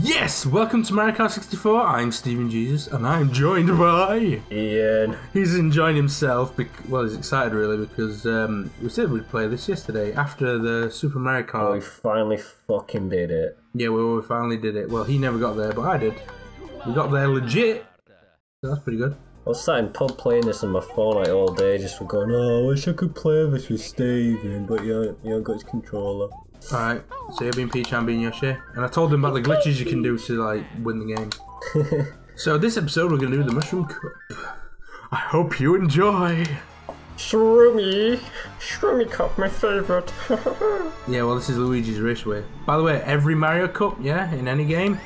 Yes, welcome to Mario Kart 64. I'm Stevingesus, and I'm joined by Ian. He's enjoying himself. Bec- well, he's excited really because um, we said we'd play this yesterday after the Super Mario Kart. Oh, we finally fucking did it. Yeah, well, we finally did it. Well, he never got there, but I did. We got there legit. So that's pretty good. I was sat in pub playing this on my phone like all day, just for going, oh, I wish I could play this with Steven, but you haven't, you haven't got his controller. Alright, so you're being Peach, I'm being Yoshi. And I told him about the glitches you can do to, like, win the game. so this episode, we're to do the Mushroom Cup. I hope you enjoy. Shroomy! Shroomy Cup, my favourite. Yeah, well, this is Luigi's Raceway. By the way, every Mario Cup, yeah, in any game,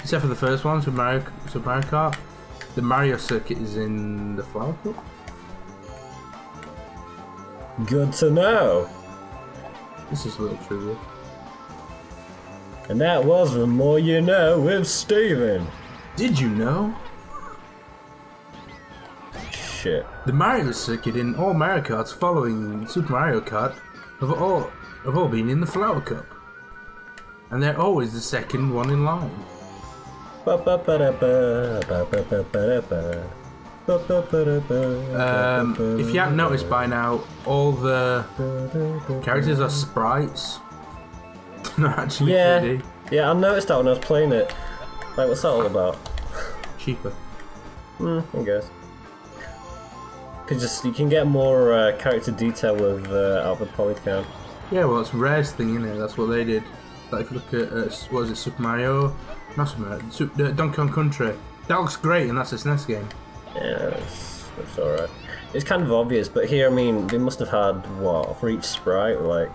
except for the first one, Super Mario, Super Mario Kart, the Mario circuit is in the Flower Cup. Good to know. This is a little trivia. And that was The More You Know with Steven. Did you know Shit. the Mario circuit in all Mario Karts following Super Mario Kart have all have all been in the Flower Cup, and they're always the second one in line. Ba-ba-ba-da-ba, ba-ba-ba-ba-da-ba, ba-ba-ba-da-ba, Um, if you haven't noticed by now, all the characters are sprites. Not actually Yeah. 3D. Yeah, I noticed that when I was playing it. Like, what's that all about? Cheaper. Hmm, I guess. Cause just you can get more uh, character detail with uh, out of the polycount. Yeah, well, it's Rare's thing, isn't it? That's what they did. Like, if you look at, uh, what is it, Super Mario? Not Super Mario, Super, uh, Donkey Kong Country. That looks great, and that's a SNES game. Yeah, that's, that's alright. It's kind of obvious, but here, I mean, they must have had what for each sprite. Like,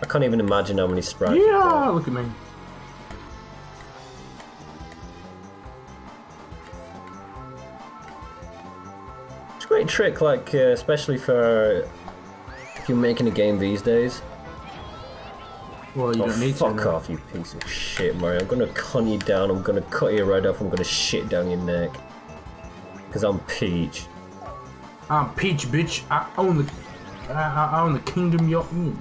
I can't even imagine how many sprites. Yeah, look at me. It's a great trick, like uh, especially for if you're making a game these days. Well, you Oh, don't need fuck to. no. off, you piece of shit, Mario. I'm gonna cunt you down, I'm gonna cut you right off, I'm gonna shit down your neck. Because I'm Peach. I'm Peach, bitch. I own the, I, I own the kingdom you're in.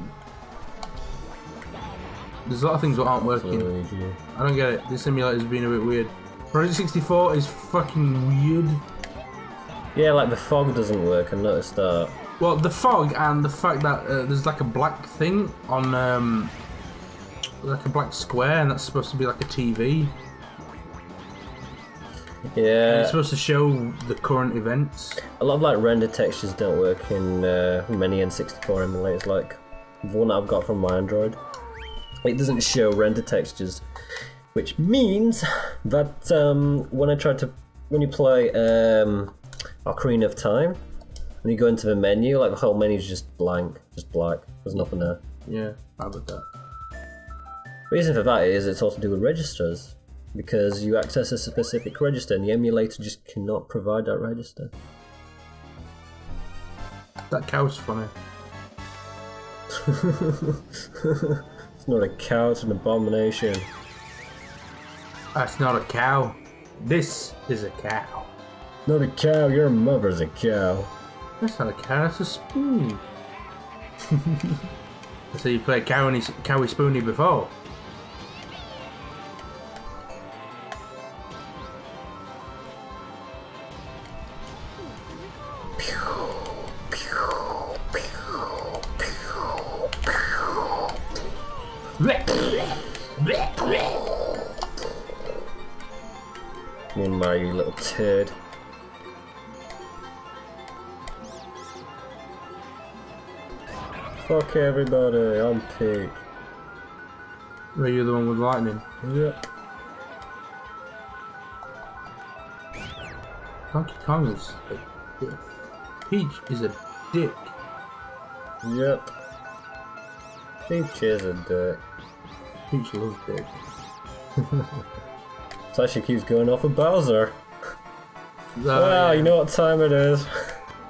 There's a lot of things that aren't working. I don't get it. This simulator's been a bit weird. Project 64 is fucking weird. Yeah, like the fog doesn't work, I noticed that. Well, the fog and the fact that uh, there's like a black thing on, um, like a black square, and that's supposed to be like a TV. Yeah, It's supposed to show the current events. a lot of like render textures don't work in uh, many N64 emulators, like the one that I've got from my Android. It doesn't show render textures, which means that um, when I try to, when you play um, Ocarina of Time, when you go into the menu, like the whole menu is just blank, just black. There's nothing there. Yeah, bad with that. Reason for that is it's all to do with registers. Because you access a specific register and the emulator just cannot provide that register. That cow's funny. It's not a cow, it's an abomination. That's not a cow. This is a cow. Not a cow, your mother's a cow. That's not a cow. That's a spoon. so you played cow and cowy spoony before. Me and Mario, you little turd. Fuck everybody, I'm Peach. Were you the one with lightning? Yep. Donkey Kong is a dick. Peach is a dick. Yep. Peach is a dick. Peach loves dick. She keeps going off of Bowser. Uh, Wow, you know what time it is.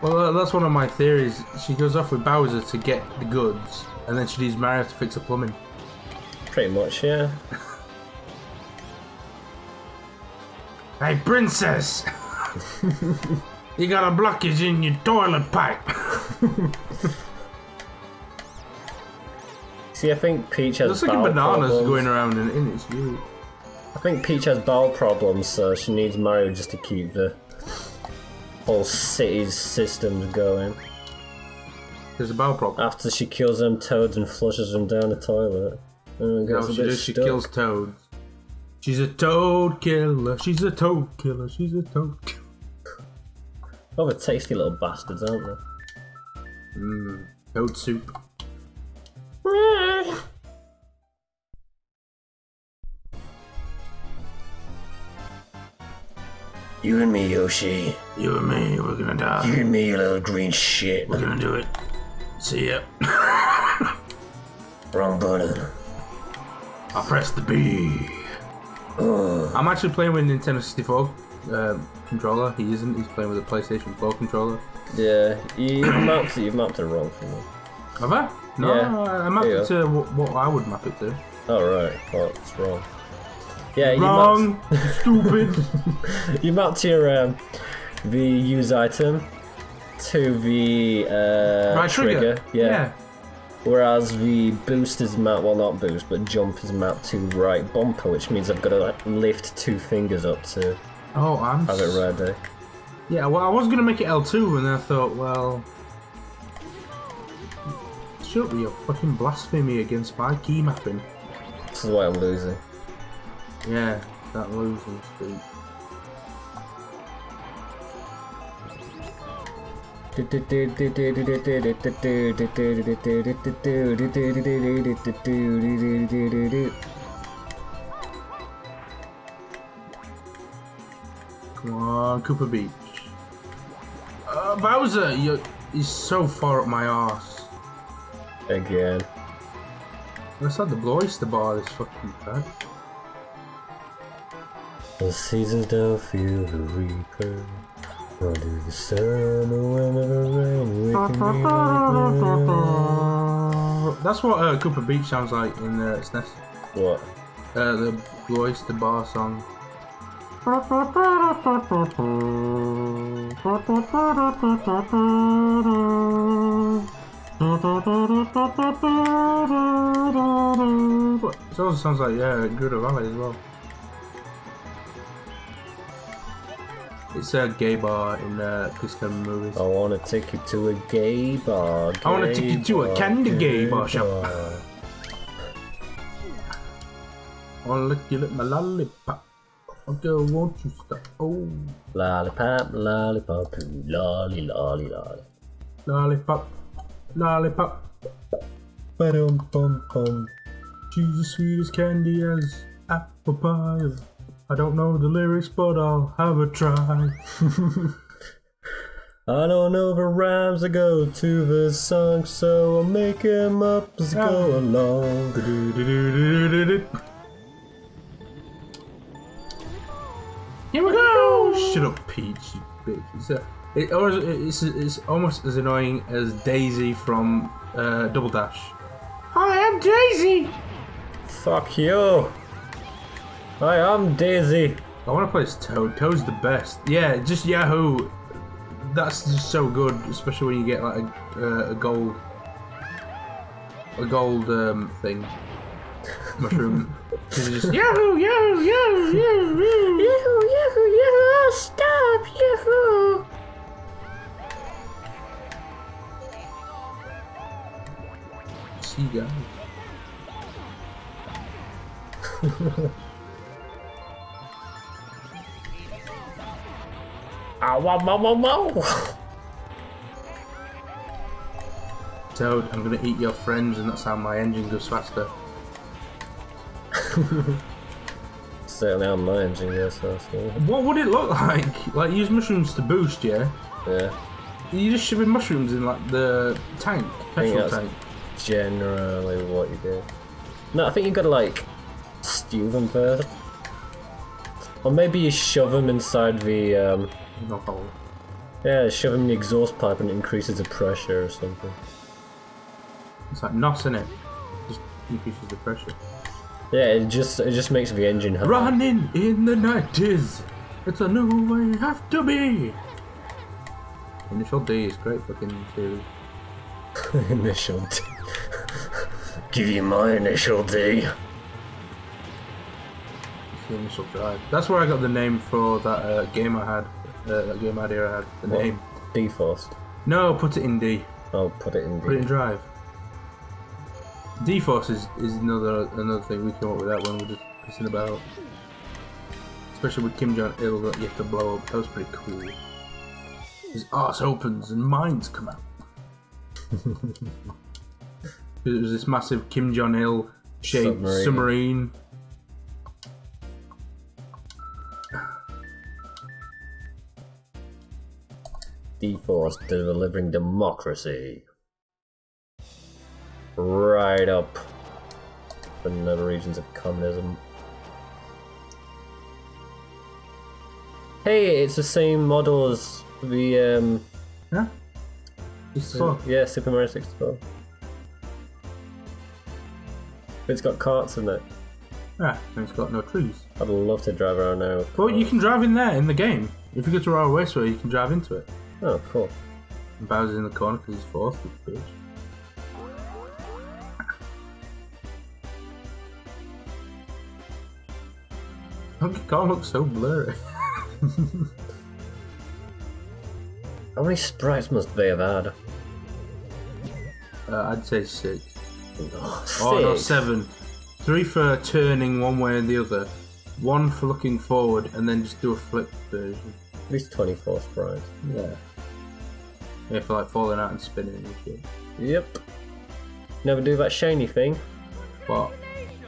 Well, that's one of my theories. She goes off with Bowser to get the goods, and then she needs Mario to fix the plumbing. Pretty much, yeah. Hey, princess! you got a blockage in your toilet pipe. See, I think Peach has There's like bowel bananas problems. going around and in its you. I think Peach has bowel problems, so she needs Mario just to keep the whole city's systems going. There's a bowel problem. After she kills them toads and flushes them down the toilet. Mm, and No, she does. She kills toads. She's a toad killer. She's a toad killer. She's a toad killer. Oh, they're tasty little bastards, aren't they? Mmm. Toad soup. You and me, Yoshi. You and me, we're gonna die. You and me, you little green shit. We're gonna do it. See ya. Wrong button. I pressed the B. I'm actually playing with Nintendo 64 um, controller. He isn't. He's playing with a PlayStation 4 controller. Yeah, you mapped it. You've mapped it wrong for me. Have I? No, Yeah. I I mapped There you it to what, what I would map it to. Oh right, oh, it's wrong. Yeah, you Wrong. Stupid. You mapped your um, the use item to the uh, Right trigger. Yeah. Whereas the boost is mapped, well not boost, but jump is mapped to right bumper, which means I've got to like, lift two fingers up to Oh, I'm. have it ready. Yeah, well, I was gonna make it L2, and then I thought, well, should be a fucking blasphemy against my key mapping. This is why I'm losing. Yeah, that losing streak. Come on, Koopa Beach. Uh, Bowser, you he's so far up my arse. Again. Let's have the Blue Oyster Bar this fucking track. The seasons don't feel the reaper. Under the sun, or whenever rain, we can be like. That's what uh, Koopa Beach sounds like in uh, SNES. What? Uh, the Blue Oyster Bar song. It also sounds like, yeah, Gouda Valley as well. It's a gay bar in uh, Pisco movies. I wanna take you to a gay bar. I wanna take you to a candy gay bar shop. bar. I wanna lick you lick my lollipop. Oh girl, won't you stop? Oh, Lollipop, lollipop, lolly, lolly, lolly. lollipop, lollipop. Ba-dum, bum, bum. She's as sweet as candy as apple pie. I don't know the lyrics, but I'll have a try. I don't know the rhymes that go to the song, so I'll make 'em up as I go along. Here we go! Shut up, Peach, you bitch. It's, a, it, always- it's, it's almost as annoying as Daisy from uh, Double Dash. I'm Daisy! Fuck you! Hi, I'm Daisy. I want to play as Toad. Toad's the best. Yeah, just Yahoo. That's just so good, especially when you get like a, uh, a gold, a gold um, thing, mushroom. just Yahoo, Yahoo, Yahoo, Yahoo, Yahoo. Yahoo, yahoo, yahoo, stop, yahoo! See you guys. Ow, wow, wow, wow, wow. Toad, I'm gonna eat your friends, and that's how my engine goes faster. Certainly on my engine, yes, that's yeah. What would it look like? Like use mushrooms to boost, yeah? yeah. You just shoving mushrooms in like the tank, think petrol that's- tank. Generally what you do. No, I think you've gotta like stew them first. Or maybe you shove them inside the, um, Hole. yeah, shove them in the exhaust pipe and it increases the pressure or something. It's like NOS in it. Just increases the pressure. Yeah, it just it just makes the engine hum. Running in the nineties. It's a new way you have to be. Initial D is great fucking series. initial D. Give you my initial D. the initial drive. That's where I got the name for that uh, game I had. Uh, that game idea I had. The What? name. D-Force. No, put it in D. I'll put it in D. Put it in drive. D-Force is, is another another thing we came up with that one. We're just pissing about. Especially with Kim Jong Il that you have to blow up. That was pretty cool. His arse opens and mines come out. it was this massive Kim Jong Il shaped Submarine. submarine. D-Force delivering democracy. Right up the regions of communism. Hey, it's the same model as the um Huh? Yeah, Super Mario 64. It's got carts in it. Yeah, and it's got no trees. I'd love to drive around now. Well, you can drive in there in the game. If you go to Royal Raceway, you can drive into it. Oh, cool. And Bowser's in the corner because he's fourth, bitch. Donkey Kong looks so blurry. How many sprites must they have had? Uh, I'd say six. Oh, Oh no, seven. Three for turning one way and the other. One for looking forward, and then just do a flip version. At least 24 sprites. Yeah. Yeah, for like falling out and spinning and shit. Yep. Never do that shiny thing. What?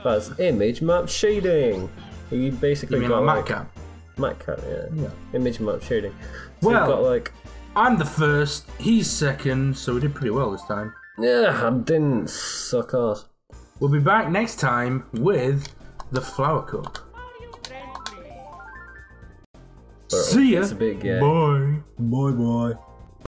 That's image map shading. You basically You mean got like like Matcap? Yeah. Yeah. Image map shading. So Well- got like I'm the first, he's second, so we did pretty well this time. yeah, I didn't suck ass. We'll be back next time with the Flower Cup. See ya. It's a bit gay. Bye. Bye bye.